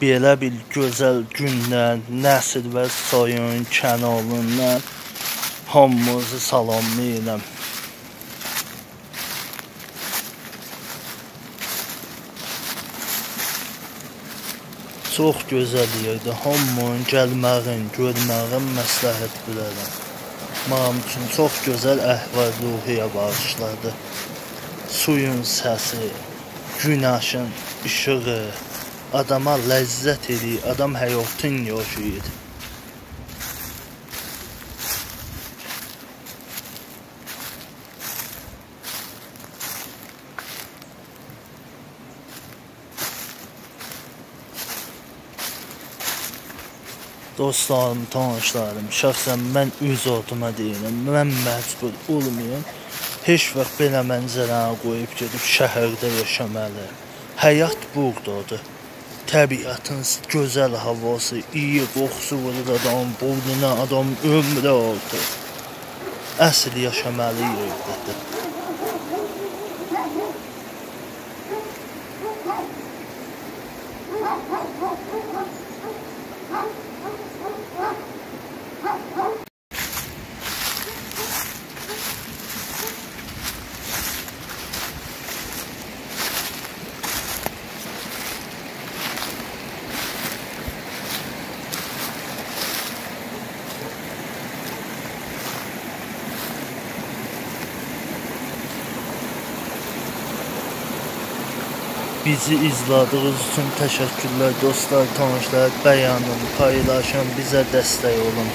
belə bir gözəl gündən, Nəsr və Soyun kanalından hamınızı salamlayıram. Çox gözəl yerdir. Hamının gəlməyin, görməyin məsləhət bilərəm. Mənim üçün çox gözəl əhval-ruhiyyə bağışladı. Suyun səsi, günəşin işığı adama ləzzət edir, adam həyatın yaşayır. Dostlarım, tanışlarım, şəxsən mən öz adıma deyirəm, mən məcbur olmayım. Heç vaxt belə mənzərəni qoyub gedib şəhərdə yaşamalı. Həyat burdadır. Təbiətin gözəl havası, iyi qoxusu vurur adamın burnuna, adam ömrü artır. Əsl yaşamalı yerdədir. Bizi izlədiyiniz üçün təşəkkürlər dostlar, tanışlar, bəyənin, paylaşın, bizə dəstək olun.